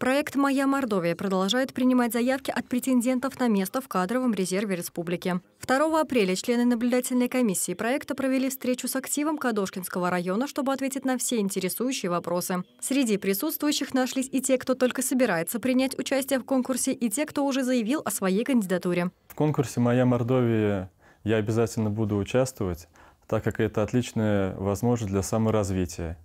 Проект «Моя Мордовия» продолжает принимать заявки от претендентов на место в кадровом резерве республики. 2 апреля члены наблюдательной комиссии проекта провели встречу с активом Кадошкинского района, чтобы ответить на все интересующие вопросы. Среди присутствующих нашлись и те, кто только собирается принять участие в конкурсе, и те, кто уже заявил о своей кандидатуре. В конкурсе «Моя Мордовия» я обязательно буду участвовать, так как это отличная возможность для саморазвития.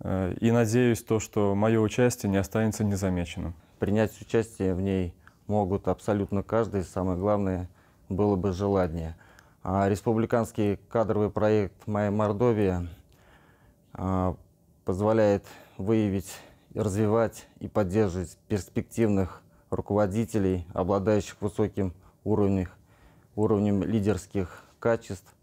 Э, и надеюсь, то, что мое участие не останется незамеченным. Принять участие в ней могут абсолютно каждый, самое главное было бы желание. А республиканский кадровый проект «Моя Мордовия» а, позволяет выявить, развивать и поддерживать перспективных руководителей, обладающих высоким уровнем, уровнем лидерских качеств,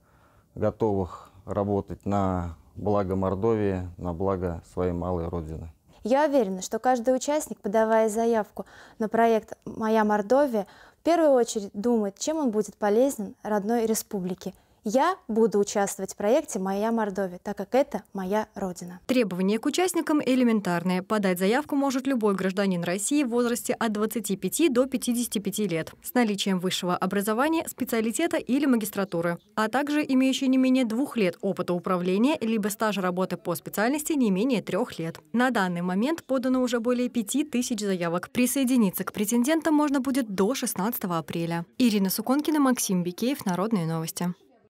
готовых работать на благо Мордовии, на благо своей малой родины. Я уверена, что каждый участник, подавая заявку на проект «Моя Мордовия», в первую очередь думает, чем он будет полезен родной республике – я буду участвовать в проекте «Моя Мордовия», так как это моя родина. Требования к участникам элементарные. Подать заявку может любой гражданин России в возрасте от 25 до 55 лет с наличием высшего образования, специалитета или магистратуры, а также имеющий не менее двух лет опыта управления либо стажа работы по специальности не менее трех лет. На данный момент подано уже более 5000 заявок. Присоединиться к претендентам можно будет до 16 апреля. Ирина Суконкина, Максим Бикеев, Народные новости.